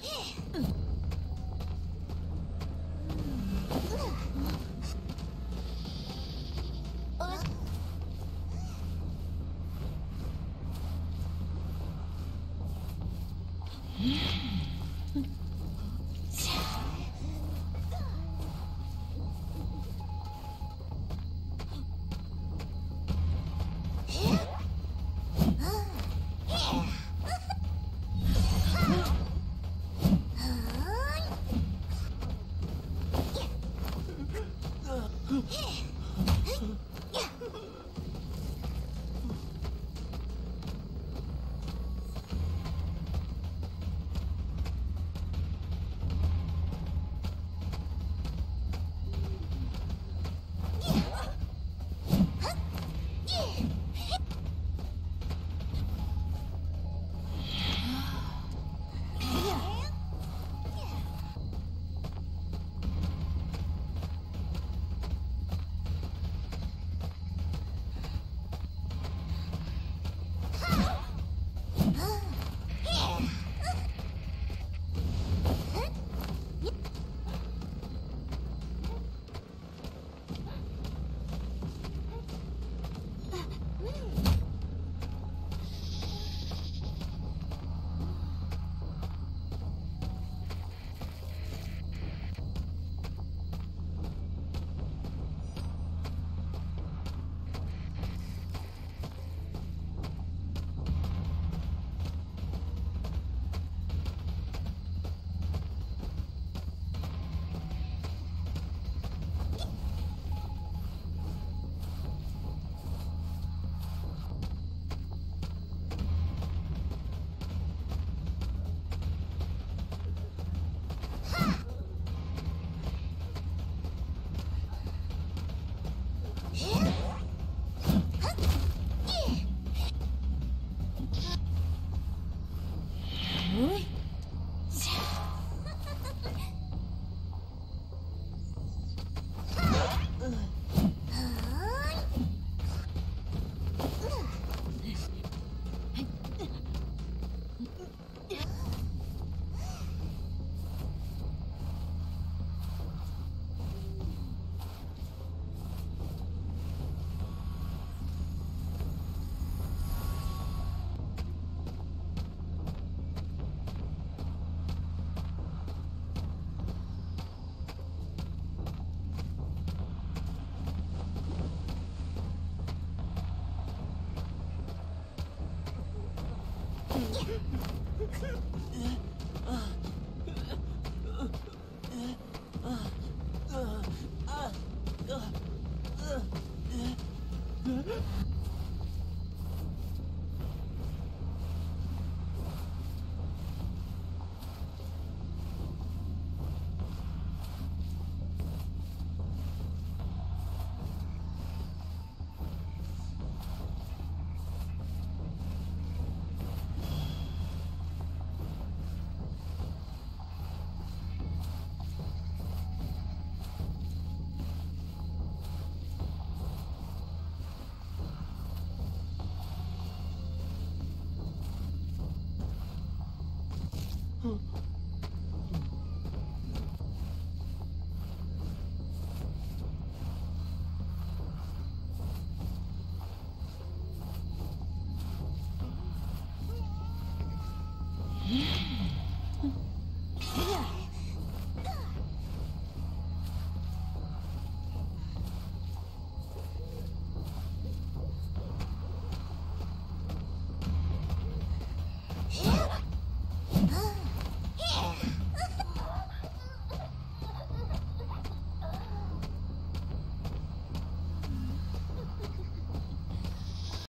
Yeah. あ。嗯。